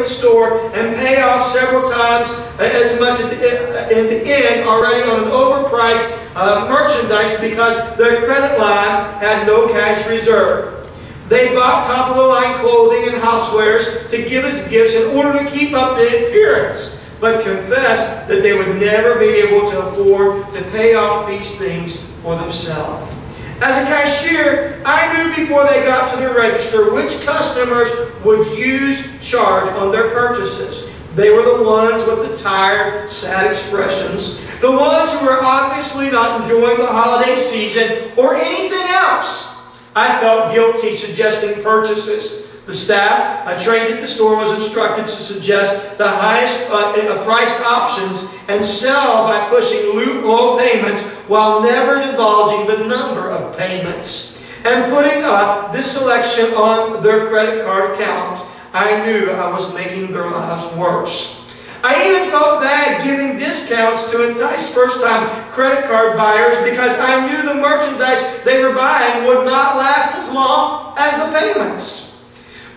the store and pay off several times as much at the, in the end already on an overpriced uh, merchandise because their credit line had no cash reserve. They bought top of the line clothing and housewares to give as gifts in order to keep up the appearance, but confessed that they would never be able to afford to pay off these things for themselves. As a cashier, I knew before they got to the register which customers would use charge on their purchases. They were the ones with the tired, sad expressions, the ones who were obviously not enjoying the holiday season or anything else. I felt guilty suggesting purchases. The staff I trained at the store was instructed to suggest the highest uh, uh priced options and sell by pushing low payments while never divulging the number of payments. And putting up this selection on their credit card account, I knew I was making their lives worse. I even felt bad giving discounts to entice first-time credit card buyers because I knew the merchandise they were buying would not last as long as the payments.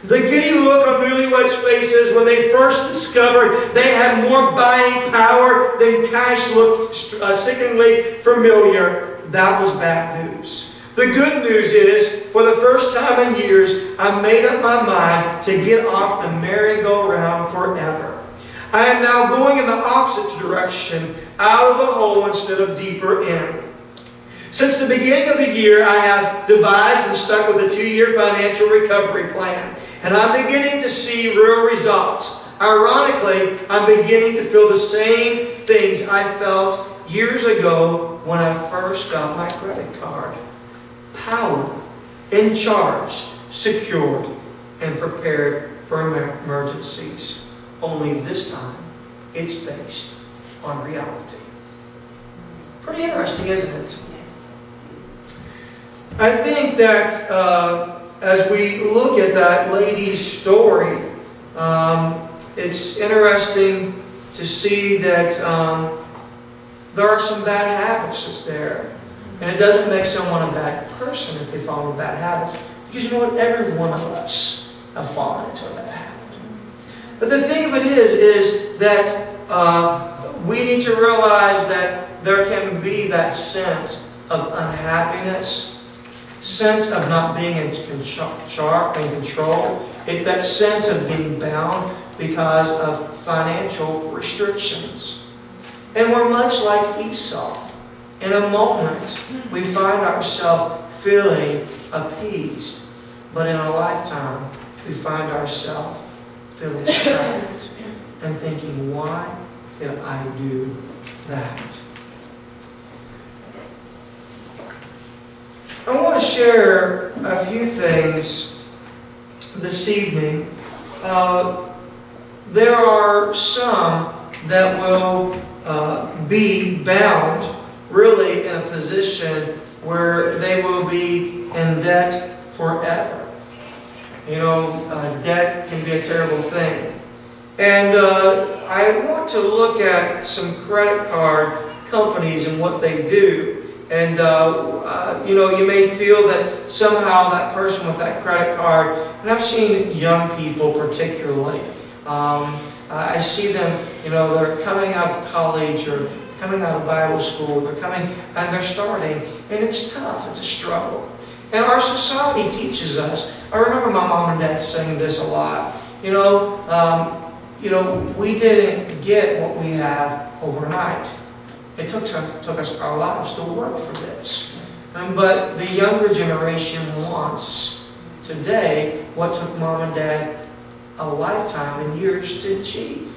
The giddy look on newlyweds' faces when they first discovered they had more buying power than cash looked uh, sickeningly familiar. That was bad news. The good news is, for the first time in years, I made up my mind to get off the merry-go-round forever. I am now going in the opposite direction, out of the hole instead of deeper in. Since the beginning of the year, I have devised and stuck with a two-year financial recovery plan. And I'm beginning to see real results. Ironically, I'm beginning to feel the same things I felt years ago when I first got my credit card. Power, in charge, secured, and prepared for emergencies. Only this time, it's based on reality. Pretty interesting, isn't it? I think that uh, as we look at that lady's story, um, it's interesting to see that um, there are some bad habits that's there. And it doesn't make someone a bad person if they follow bad habits. Because you know what? Every one of us have fallen into a bad habit. But the thing of it is, is that uh, we need to realize that there can be that sense of unhappiness sense of not being in control, in control it, that sense of being bound because of financial restrictions. And we're much like Esau. In a moment, we find ourselves feeling appeased, but in a lifetime, we find ourselves feeling trapped and thinking, why did I do that? I want to share a few things this evening. Uh, there are some that will uh, be bound really in a position where they will be in debt forever. You know, uh, debt can be a terrible thing. And uh, I want to look at some credit card companies and what they do. And, uh, uh, you know, you may feel that somehow that person with that credit card, and I've seen young people particularly, um, I see them, you know, they're coming out of college or coming out of Bible school, they're coming and they're starting, and it's tough, it's a struggle. And our society teaches us. I remember my mom and dad saying this a lot. You know, um, you know, we didn't get what we have overnight. It took, took us our lives to work for this. Um, but the younger generation wants today what took mom and dad a lifetime and years to achieve.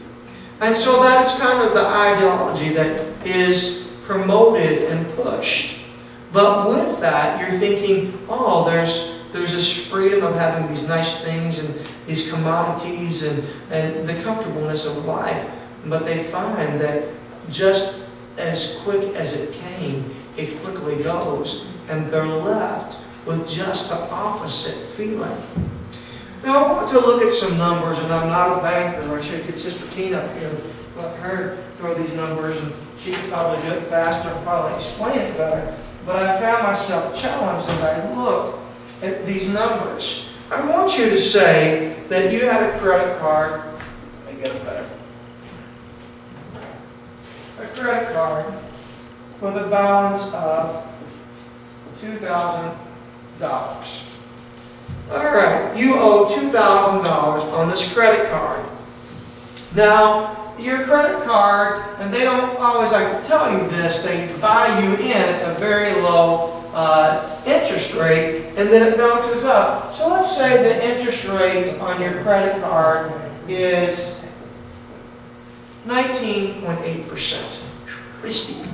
And so that is kind of the ideology that is promoted and pushed. But with that, you're thinking, oh, there's, there's this freedom of having these nice things and these commodities and, and the comfortableness of life. But they find that just as quick as it came, it quickly goes, and they're left with just the opposite feeling. Now, I want to look at some numbers, and I'm not a banker. I should get Sister Tina up here let her throw these numbers, and she could probably do it faster and probably explain it better. But I found myself challenged as I looked at these numbers. I want you to say that you had a credit card Let me get it better. Credit card with a balance of $2,000. All right, you owe $2,000 on this credit card. Now, your credit card, and they don't always like to tell you this, they buy you in at a very low uh, interest rate, and then it bounces up. So let's say the interest rate on your credit card is 19.8%. Pretty steep.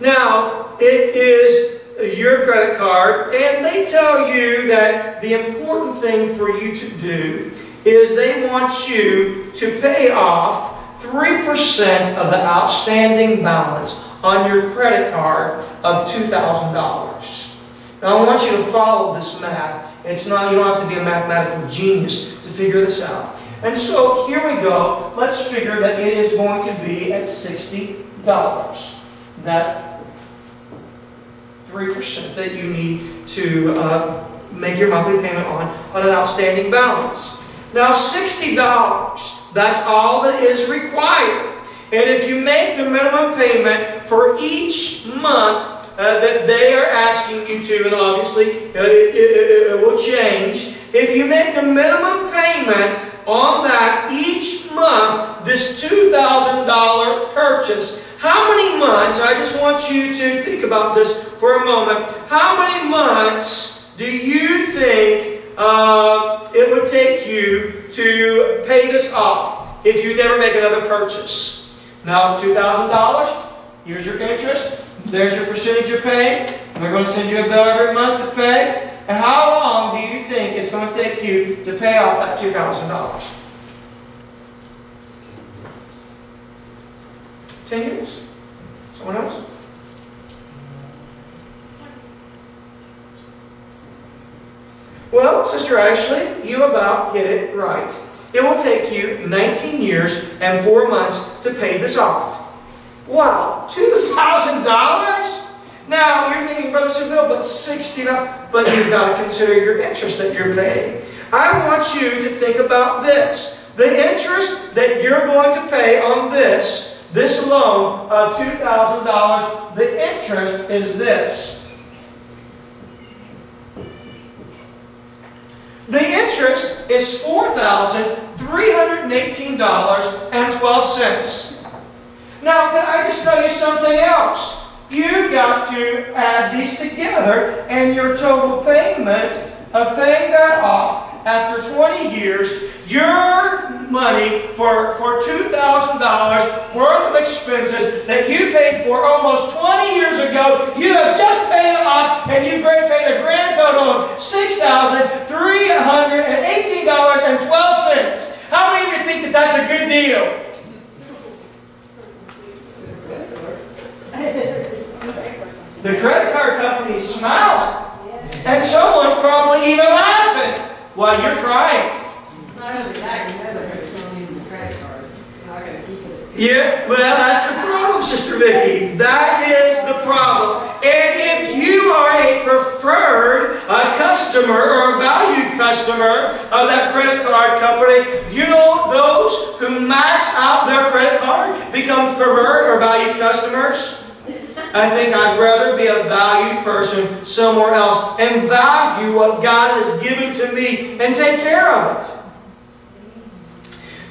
Now, it is your credit card, and they tell you that the important thing for you to do is they want you to pay off 3% of the outstanding balance on your credit card of $2,000. Now I want you to follow this math. It's not, you don't have to be a mathematical genius to figure this out. And so here we go. Let's figure that it is going to be at $60. That 3% that you need to uh, make your monthly payment on, on an outstanding balance. Now $60, that's all that is required. And if you make the minimum payment for each month uh, that they are asking you to, and obviously uh, it, it, it will change, if you make the minimum payment on that each month, this $2,000 purchase, how many months, I just want you to think about this for a moment, how many months do you think uh, it would take you to pay this off if you never make another purchase? Now, $2,000, here's your interest. There's your percentage you're paying. They're going to send you a bill every month to pay. And how long do you think it's going to take you to pay off that $2,000? 10 years? Someone else? Well, Sister Ashley, you about hit it right. It will take you 19 years and 4 months to pay this off. Wow, $2,000? Now, you're thinking, Brother Seville, but 60 But you've got to consider your interest that you're paying. I want you to think about this. The interest that you're going to pay on this, this loan of $2,000, the interest is this. The interest is $4,318.12. Now, can I just tell you something else? You've got to add these together, and your total payment of paying that off after 20 years, your money for, for $2,000 worth of expenses that you paid for almost 20 years ago, you have just paid it off and you've paid a grand total of $6,318.12. How many of you think that that's a good deal? The credit card company is smiling. And someone's probably even laughing. while you're crying. Yeah, well, that's the problem, Sister Vicki. That is the problem. And if you are a preferred uh, customer or a valued customer of that credit card company, you know those who max out their credit card become preferred or valued customers? I think I'd rather be a valued person somewhere else and value what God has given to me and take care of it.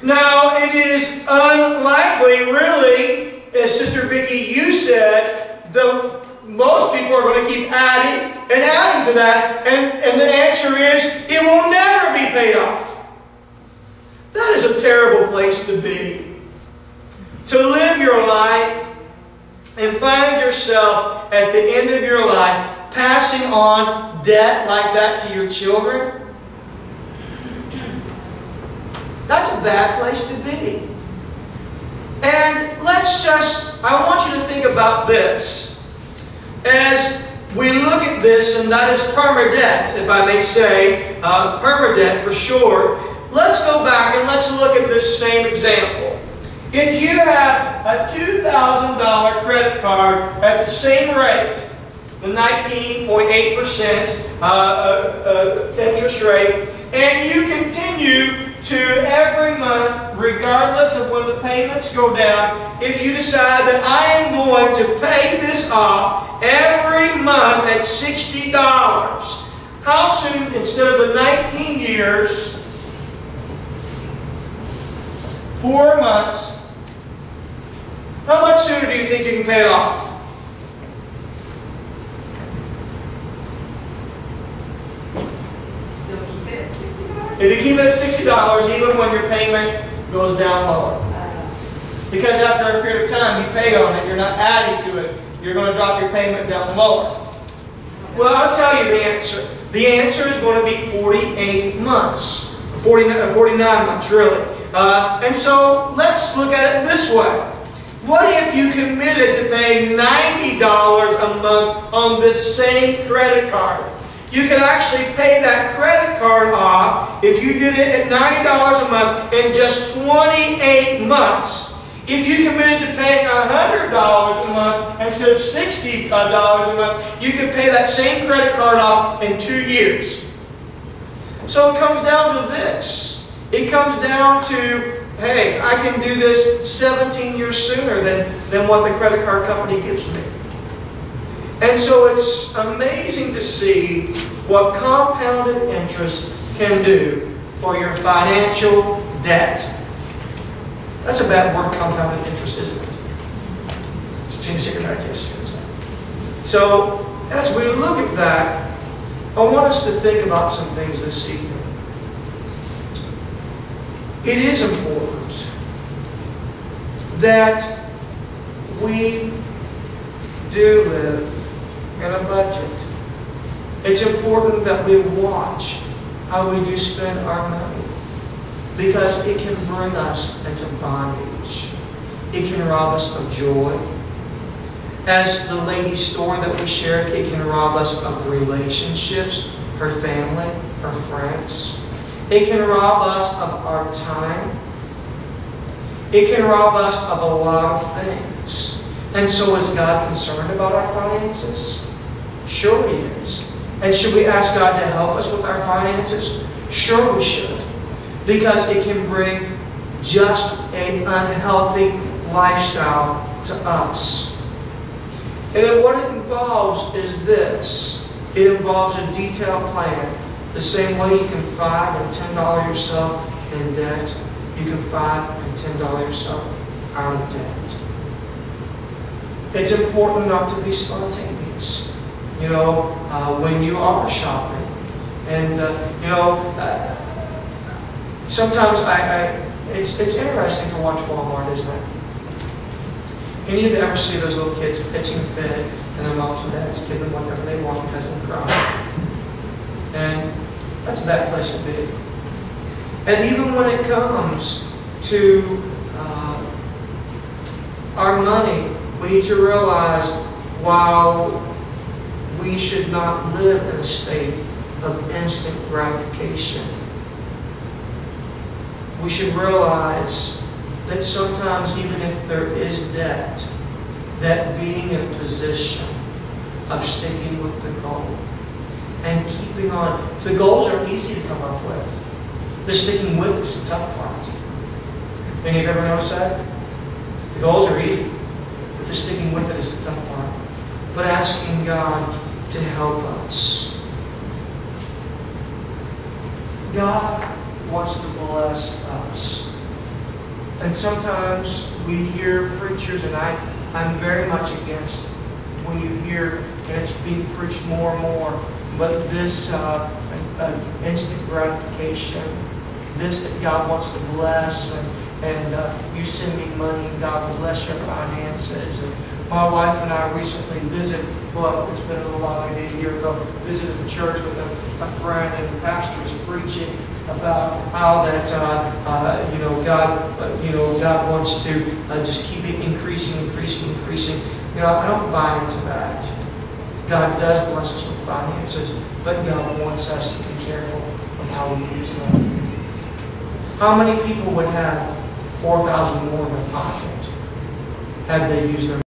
Now, it is unlikely, really, as Sister Vicki, you said, the, most people are going to keep adding and adding to that, and, and the answer is, it will never be paid off. That is a terrible place to be. To live your life and find yourself at the end of your life passing on debt like that to your children, that's a bad place to be. And let's just, I want you to think about this. As we look at this, and that is permadebt, if I may say, uh, permadebt for sure, let's go back and let's look at this same example. If you have a $2,000 credit card at the same rate, the 19.8% uh, uh, uh, interest rate, and you continue to every month regardless of when the payments go down, if you decide that I am going to pay this off every month at $60, how soon, instead of the 19 years, four months, sooner do you think you can pay it off? Still keep it at sixty dollars? If you keep it at $60, even when your payment goes down lower. Because after a period of time, you pay on it, you're not adding to it, you're going to drop your payment down lower. Well, I'll tell you the answer. The answer is going to be 48 months. 49, uh, 49 months, really. Uh, and so let's look at it this way. What if you committed to pay $90 a month on this same credit card? You could actually pay that credit card off if you did it at $90 a month in just 28 months. If you committed to paying $100 a month instead of $60 a month, you could pay that same credit card off in two years. So it comes down to this. It comes down to, hey, I can do this 17 years sooner than, than what the credit card company gives me. And so it's amazing to see what compounded interest can do for your financial debt. That's a bad word, compounded interest, isn't it? So change the secretary. So as we look at that, I want us to think about some things this evening. It is important that we do live in a budget. It's important that we watch how we do spend our money because it can bring us into bondage. It can rob us of joy. As the lady's story that we shared, it can rob us of relationships, her family, her friends. It can rob us of our time. It can rob us of a lot of things. And so is God concerned about our finances? Sure He is. And should we ask God to help us with our finances? Sure we should. Because it can bring just an unhealthy lifestyle to us. And what it involves is this. It involves a detailed plan. The same way you can five and ten dollar yourself in debt, you can five and ten dollar yourself out of debt. It's important not to be spontaneous. You know, uh, when you are shopping, and uh, you know, uh, sometimes I, I, it's it's interesting to watch Walmart, isn't it? Any of you ever see those little kids pitching a fit, and their moms and dads give them whatever they want because they cry? And that's a bad place to be. And even when it comes to uh, our money, we need to realize while we should not live in a state of instant gratification, we should realize that sometimes even if there is debt, that being in a position of sticking with the goal and keeping on. The goals are easy to come up with. The sticking with is the tough part. Any of you ever noticed that? The goals are easy, but the sticking with it is the tough part. But asking God to help us. God wants to bless us. And sometimes we hear preachers, and I, I'm very much against when you hear, and it's being preached more and more, but this uh, instant gratification, this that God wants to bless, and, and uh, you send me money, and God will bless your finances. And my wife and I recently visited, well, it's been a little while, maybe a year ago, visited the church with a, a friend, and the pastor was preaching about how that uh, uh, you know God uh, you know God wants to uh, just keep it increasing, increasing, increasing. You know, I don't buy into that. God does bless us with finances, but God wants us to be careful of how we use them. How many people would have four thousand more in their pocket had they used them?